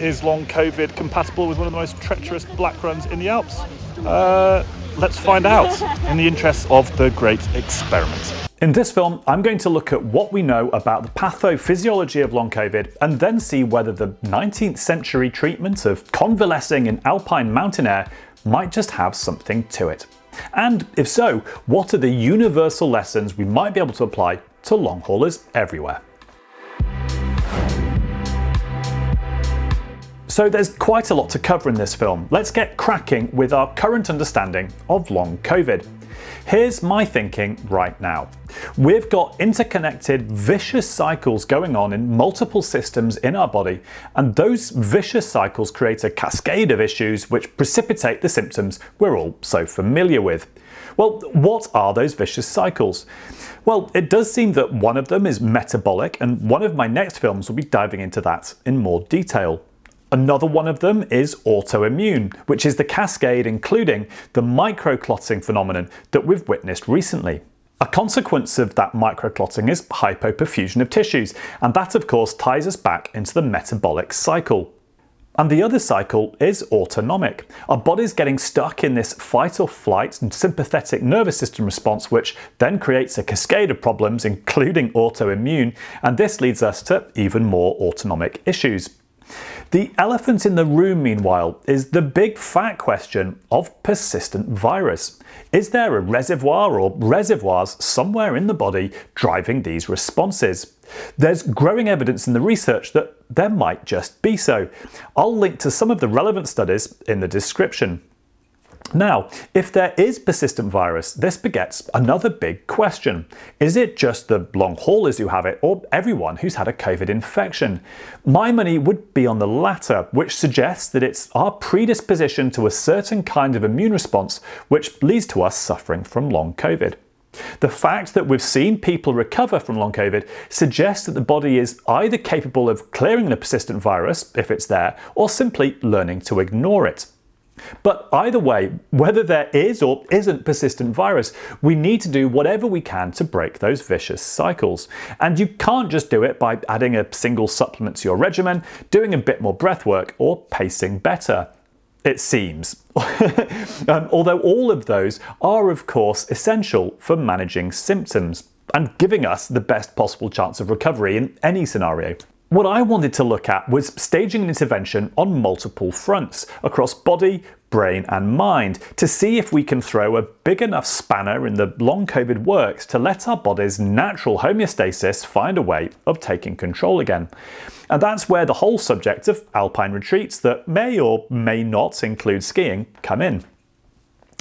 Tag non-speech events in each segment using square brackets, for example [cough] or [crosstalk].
is long COVID compatible with one of the most treacherous black runs in the Alps? Uh, let's find out in the interest of the great experiment. In this film, I'm going to look at what we know about the pathophysiology of long COVID and then see whether the 19th century treatment of convalescing in alpine mountain air might just have something to it. And if so, what are the universal lessons we might be able to apply to long haulers everywhere? So there's quite a lot to cover in this film. Let's get cracking with our current understanding of long COVID. Here's my thinking right now. We've got interconnected vicious cycles going on in multiple systems in our body, and those vicious cycles create a cascade of issues which precipitate the symptoms we're all so familiar with. Well, what are those vicious cycles? Well, it does seem that one of them is metabolic, and one of my next films will be diving into that in more detail. Another one of them is autoimmune, which is the cascade including the microclotting phenomenon that we've witnessed recently. A consequence of that microclotting is hypoperfusion of tissues, and that of course ties us back into the metabolic cycle. And the other cycle is autonomic. Our body's getting stuck in this fight or flight and sympathetic nervous system response, which then creates a cascade of problems, including autoimmune, and this leads us to even more autonomic issues. The elephant in the room, meanwhile, is the big fat question of persistent virus. Is there a reservoir or reservoirs somewhere in the body driving these responses? There's growing evidence in the research that there might just be so. I'll link to some of the relevant studies in the description. Now, if there is persistent virus, this begets another big question. Is it just the long haulers who have it, or everyone who's had a COVID infection? My money would be on the latter, which suggests that it's our predisposition to a certain kind of immune response which leads to us suffering from long COVID. The fact that we've seen people recover from long COVID suggests that the body is either capable of clearing the persistent virus, if it's there, or simply learning to ignore it. But either way, whether there is or isn't persistent virus, we need to do whatever we can to break those vicious cycles. And you can't just do it by adding a single supplement to your regimen, doing a bit more breath work, or pacing better. It seems. [laughs] um, although all of those are, of course, essential for managing symptoms and giving us the best possible chance of recovery in any scenario. What I wanted to look at was staging an intervention on multiple fronts across body, brain, and mind to see if we can throw a big enough spanner in the long COVID works to let our body's natural homeostasis find a way of taking control again. And that's where the whole subject of alpine retreats that may or may not include skiing come in.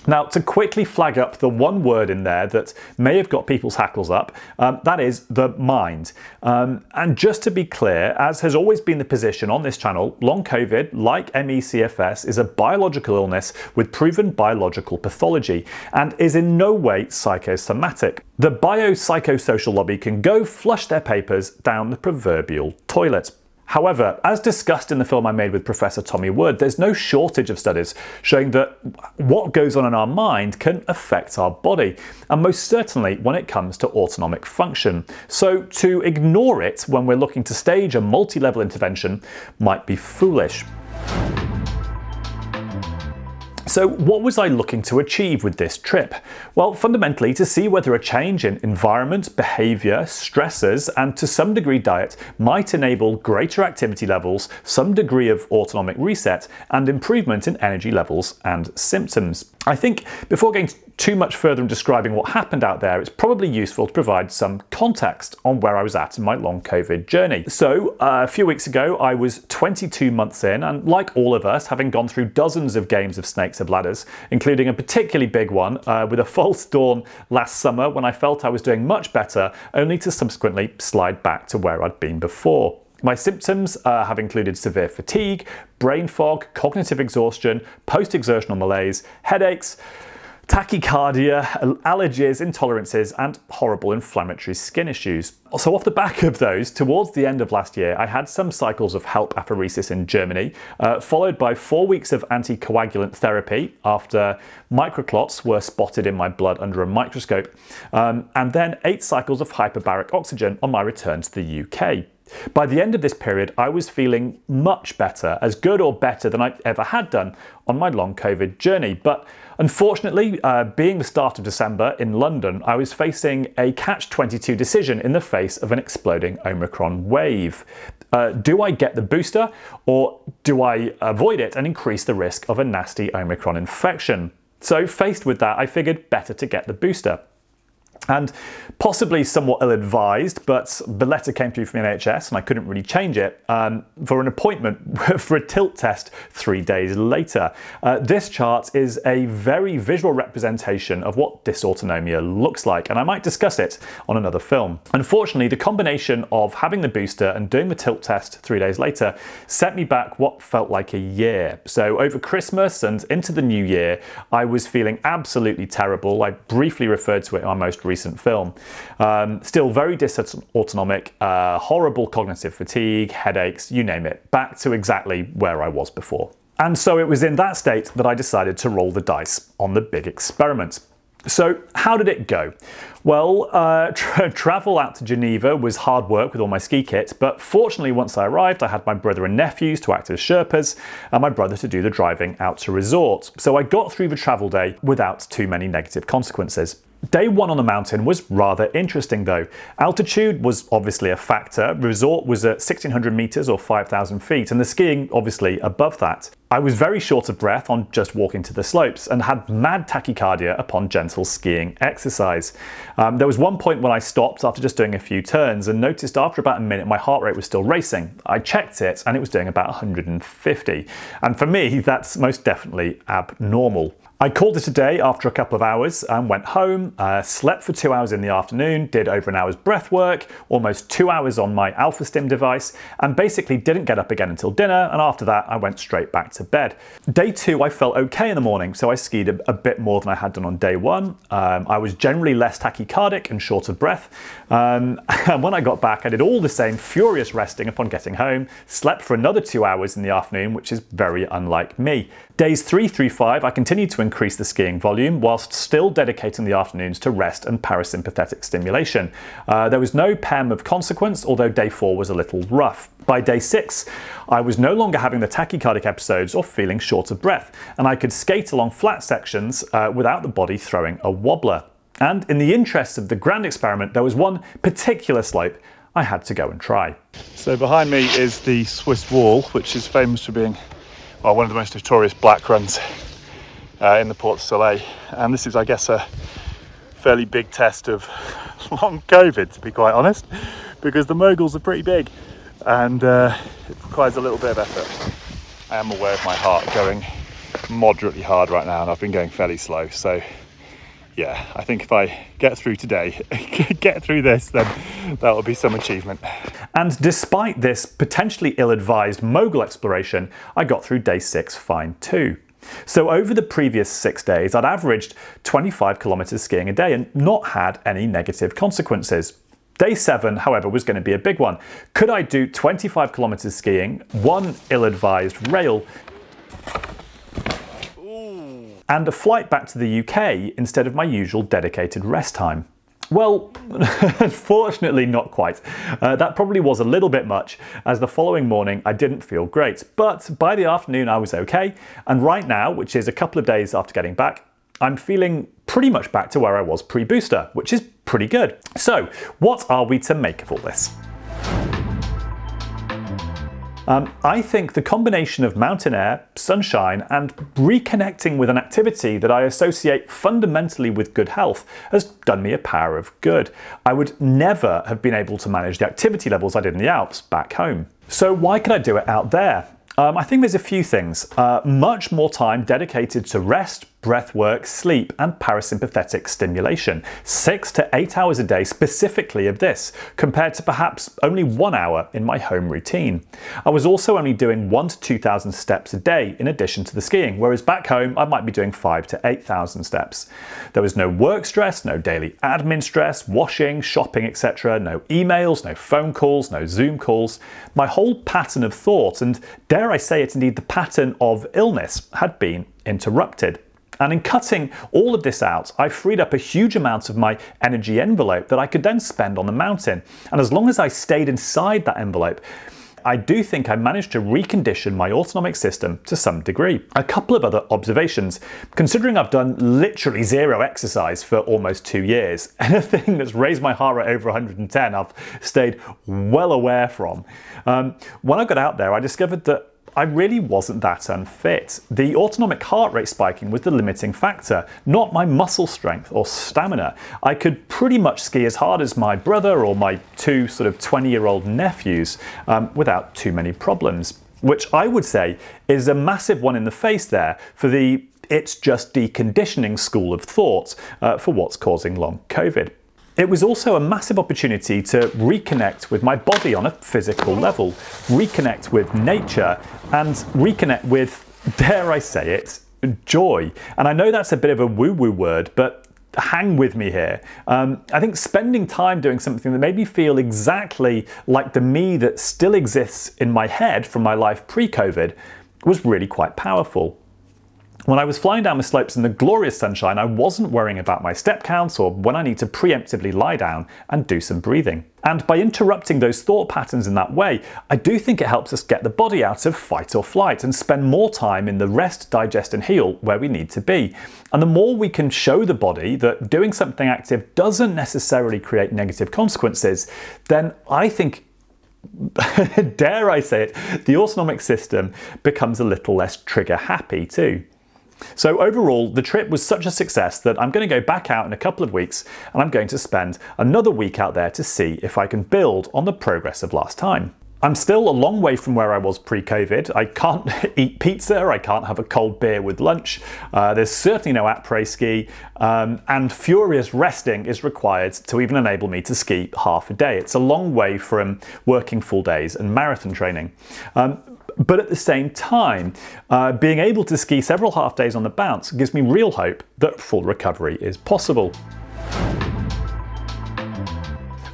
Now, to quickly flag up the one word in there that may have got people's hackles up, um, that is the mind. Um, and just to be clear, as has always been the position on this channel, long COVID, like ME/CFS, is a biological illness with proven biological pathology and is in no way psychosomatic. The biopsychosocial lobby can go flush their papers down the proverbial toilet. However, as discussed in the film I made with Professor Tommy Wood, there's no shortage of studies showing that what goes on in our mind can affect our body, and most certainly when it comes to autonomic function. So to ignore it when we're looking to stage a multi-level intervention might be foolish. So what was I looking to achieve with this trip? Well, fundamentally to see whether a change in environment, behaviour, stressors and to some degree diet might enable greater activity levels, some degree of autonomic reset and improvement in energy levels and symptoms. I think before going too much further in describing what happened out there, it's probably useful to provide some context on where I was at in my long COVID journey. So uh, a few weeks ago, I was 22 months in, and like all of us, having gone through dozens of games of Snakes of Ladders, including a particularly big one uh, with a [laughs] false dawn last summer when I felt I was doing much better, only to subsequently slide back to where I'd been before. My symptoms uh, have included severe fatigue, brain fog, cognitive exhaustion, post-exertional malaise, headaches, tachycardia, allergies, intolerances, and horrible inflammatory skin issues. So off the back of those, towards the end of last year, I had some cycles of HELP apheresis in Germany, uh, followed by four weeks of anticoagulant therapy after microclots were spotted in my blood under a microscope, um, and then eight cycles of hyperbaric oxygen on my return to the UK. By the end of this period, I was feeling much better, as good or better than I ever had done on my long COVID journey. But unfortunately, uh, being the start of December in London, I was facing a catch 22 decision in the face of an exploding Omicron wave. Uh, do I get the booster or do I avoid it and increase the risk of a nasty Omicron infection? So, faced with that, I figured better to get the booster and possibly somewhat ill-advised, but the letter came through from NHS and I couldn't really change it um, for an appointment [laughs] for a tilt test three days later. Uh, this chart is a very visual representation of what dysautonomia looks like, and I might discuss it on another film. Unfortunately, the combination of having the booster and doing the tilt test three days later set me back what felt like a year. So over Christmas and into the new year, I was feeling absolutely terrible. I briefly referred to it in my most recent film. Um, still very dysautonomic, uh, horrible cognitive fatigue, headaches, you name it, back to exactly where I was before. And so it was in that state that I decided to roll the dice on the big experiment. So, how did it go? Well, uh, [laughs] tra travel out to Geneva was hard work with all my ski kit, but fortunately, once I arrived, I had my brother and nephews to act as Sherpas, and my brother to do the driving out to resort. So I got through the travel day without too many negative consequences. Day one on the mountain was rather interesting though. Altitude was obviously a factor, resort was at 1600 meters or 5000 feet, and the skiing obviously above that. I was very short of breath on just walking to the slopes and had mad tachycardia upon gentle skiing exercise. Um, there was one point when I stopped after just doing a few turns and noticed after about a minute my heart rate was still racing. I checked it and it was doing about 150. And for me, that's most definitely abnormal. I called it a day after a couple of hours and went home, uh, slept for two hours in the afternoon, did over an hour's breath work, almost two hours on my AlphaStim device, and basically didn't get up again until dinner. And after that, I went straight back to bed. Day two, I felt okay in the morning, so I skied a, a bit more than I had done on day one. Um, I was generally less tachycardic and short of breath. Um, [laughs] and when I got back, I did all the same furious resting upon getting home, slept for another two hours in the afternoon, which is very unlike me. Days three through five, I continued to increase the skiing volume whilst still dedicating the afternoons to rest and parasympathetic stimulation. Uh, there was no PEM of consequence, although day four was a little rough. By day six, I was no longer having the tachycardic episodes or feeling short of breath, and I could skate along flat sections uh, without the body throwing a wobbler. And in the interest of the grand experiment, there was one particular slope I had to go and try. So behind me is the Swiss wall, which is famous for being well, one of the most notorious black runs uh, in the Porte Soleil. And this is, I guess, a fairly big test of [laughs] long COVID, to be quite honest, because the moguls are pretty big and uh, it requires a little bit of effort. I am aware of my heart going moderately hard right now, and I've been going fairly slow. So, yeah, I think if I get through today, [laughs] get through this, then that will be some achievement. And despite this potentially ill-advised mogul exploration, I got through day six fine too. So over the previous six days, I'd averaged 25 kilometers skiing a day and not had any negative consequences. Day seven, however, was going to be a big one. Could I do 25 kilometers skiing, one ill-advised rail, and a flight back to the UK instead of my usual dedicated rest time? Well, [laughs] unfortunately not quite. Uh, that probably was a little bit much, as the following morning I didn't feel great. But by the afternoon I was okay, and right now, which is a couple of days after getting back, I'm feeling pretty much back to where I was pre-booster, which is pretty good. So, what are we to make of all this? Um, I think the combination of mountain air, sunshine, and reconnecting with an activity that I associate fundamentally with good health has done me a power of good. I would never have been able to manage the activity levels I did in the Alps back home. So why can I do it out there? Um, I think there's a few things. Uh, much more time dedicated to rest, breath work, sleep, and parasympathetic stimulation. Six to eight hours a day specifically of this, compared to perhaps only one hour in my home routine. I was also only doing one to 2,000 steps a day in addition to the skiing, whereas back home I might be doing five to 8,000 steps. There was no work stress, no daily admin stress, washing, shopping, etc., no emails, no phone calls, no Zoom calls. My whole pattern of thought, and dare I say it indeed, the pattern of illness, had been interrupted. And in cutting all of this out, I freed up a huge amount of my energy envelope that I could then spend on the mountain. And as long as I stayed inside that envelope, I do think I managed to recondition my autonomic system to some degree. A couple of other observations. Considering I've done literally zero exercise for almost two years, [laughs] anything that's raised my heart rate over 110, I've stayed well aware from. Um, when I got out there, I discovered that I really wasn't that unfit. The autonomic heart rate spiking was the limiting factor, not my muscle strength or stamina. I could pretty much ski as hard as my brother or my two sort of 20 year old nephews um, without too many problems, which I would say is a massive one in the face there for the it's just deconditioning school of thought uh, for what's causing long COVID. It was also a massive opportunity to reconnect with my body on a physical level, reconnect with nature, and reconnect with, dare I say it, joy. And I know that's a bit of a woo woo word, but hang with me here. Um, I think spending time doing something that made me feel exactly like the me that still exists in my head from my life pre COVID was really quite powerful. When I was flying down the slopes in the glorious sunshine, I wasn't worrying about my step counts or when I need to preemptively lie down and do some breathing. And by interrupting those thought patterns in that way, I do think it helps us get the body out of fight or flight and spend more time in the rest, digest, and heal where we need to be. And the more we can show the body that doing something active doesn't necessarily create negative consequences, then I think [laughs] dare I say it, the autonomic system becomes a little less trigger happy too. So overall, the trip was such a success that I'm going to go back out in a couple of weeks and I'm going to spend another week out there to see if I can build on the progress of last time. I'm still a long way from where I was pre-COVID. I can't [laughs] eat pizza, I can't have a cold beer with lunch, uh, there's certainly no après ski, um, and furious resting is required to even enable me to ski half a day. It's a long way from working full days and marathon training. Um, but at the same time, uh, being able to ski several half days on the bounce gives me real hope that full recovery is possible.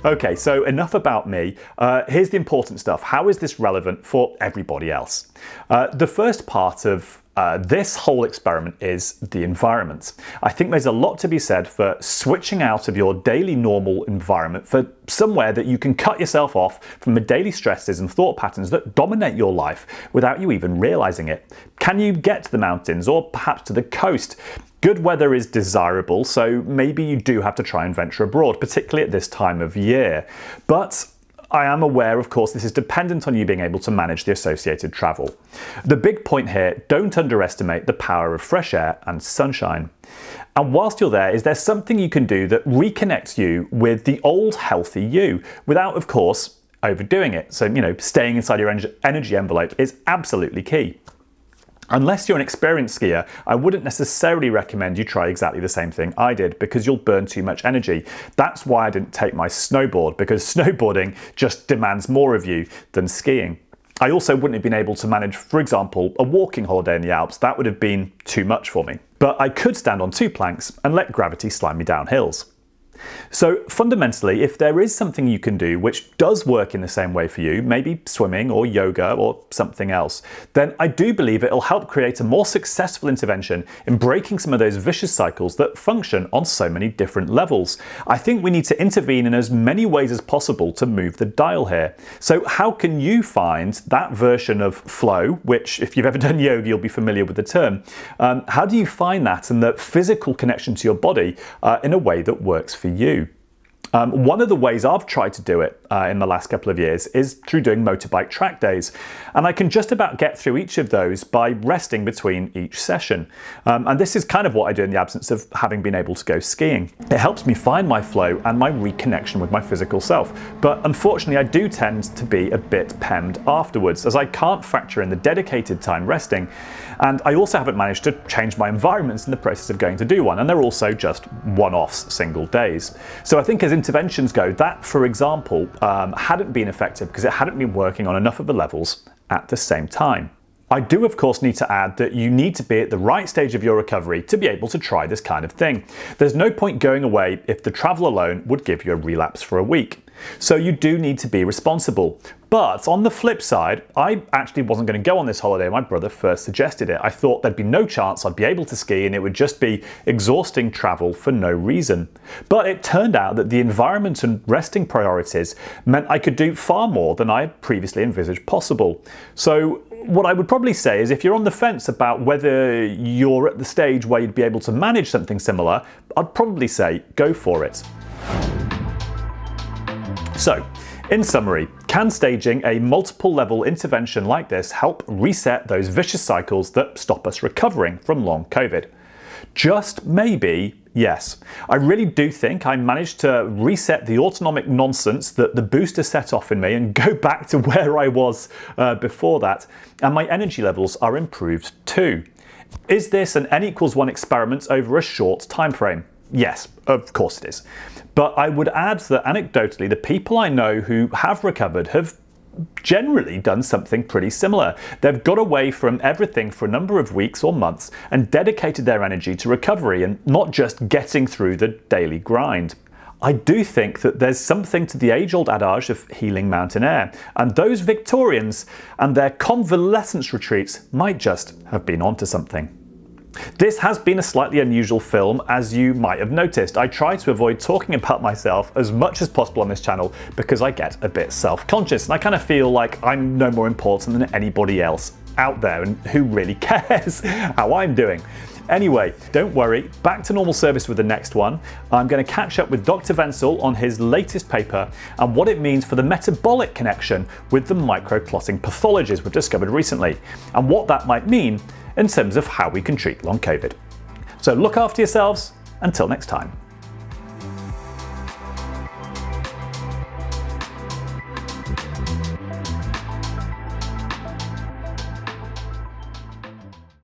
Okay, so enough about me. Uh, here's the important stuff. How is this relevant for everybody else? Uh, the first part of uh, this whole experiment is the environment. I think there's a lot to be said for switching out of your daily normal environment for somewhere that you can cut yourself off from the daily stresses and thought patterns that dominate your life without you even realizing it. Can you get to the mountains or perhaps to the coast? Good weather is desirable, so maybe you do have to try and venture abroad, particularly at this time of year. But I am aware, of course, this is dependent on you being able to manage the associated travel. The big point here, don't underestimate the power of fresh air and sunshine. And whilst you're there, is there something you can do that reconnects you with the old healthy you without, of course, overdoing it? So, you know, staying inside your energy envelope is absolutely key. Unless you're an experienced skier, I wouldn't necessarily recommend you try exactly the same thing I did because you'll burn too much energy. That's why I didn't take my snowboard because [laughs] snowboarding just demands more of you than skiing. I also wouldn't have been able to manage, for example, a walking holiday in the Alps. That would have been too much for me. But I could stand on two planks and let gravity slide me down hills. So fundamentally, if there is something you can do which does work in the same way for you, maybe swimming or yoga or something else, then I do believe it'll help create a more successful intervention in breaking some of those vicious cycles that function on so many different levels. I think we need to intervene in as many ways as possible to move the dial here. So how can you find that version of flow, which if you've ever [laughs] done yoga, you'll be familiar with the term. Um, how do you find that and the physical connection to your body uh, in a way that works for you? Um, one of the ways I've tried to do it uh, in the last couple of years is through doing motorbike track days. And I can just about get through each of those by resting between each session. Um, and this is kind of what I do in the absence of having been able to go skiing. It helps me find my flow and my reconnection with my physical self. But unfortunately, I do tend to be a bit pemmed afterwards as I can't factor in the dedicated time resting. And I also haven't managed to change my environments in the process of going to do one. And they're also just one-offs, single days. So I think as interventions go, that, for example, um, hadn't been effective because it hadn't been working on enough of the levels at the same time. I do, of course, need to add that you need to be at the right stage of your recovery to be able to try this kind of thing. There's no point going away if the travel alone would give you a relapse for a week. So you do need to be responsible. But on the flip side, I actually wasn't going to go on this holiday. My brother first suggested it. I thought there'd be no chance I'd be able to ski and it would just be exhausting travel for no reason. But it turned out that the environment and resting priorities meant I could do far more than I had previously envisaged possible. So what I would probably say is if you're on the fence about whether you're at the stage where you'd be able to manage something similar, I'd probably say go for it. So, in summary, can staging a multiple level intervention like this help reset those vicious cycles that stop us recovering from long COVID? Just maybe Yes, I really do think I managed to reset the autonomic nonsense that the booster set off in me and go [laughs] back to where I was uh, before that, and my energy levels are improved too. Is this an n equals 1 experiment over a short time frame? Yes, of course it is. But I would add that anecdotally, the people I know who have recovered have generally done something pretty similar. They've got away from everything for a number of weeks or months and dedicated their energy to recovery and not just getting through the daily grind. I do think that there's something to the age old adage of healing mountain air, and those Victorians and their convalescence retreats might just have been onto something. This has been a slightly unusual film, as you might have noticed. I try to avoid talking about myself as much as possible on this channel because I get a bit self-conscious and I kind of feel like I'm no more important than anybody else out there and who really [laughs] cares how I'm doing. Anyway, don't worry, back to normal service with the next one. I'm going to catch up with Dr. Wenzel on his latest paper and what it means for the metabolic connection with the microclotting pathologies we've discovered recently, and what that might mean in terms of how we can treat long COVID. So look after yourselves until next time.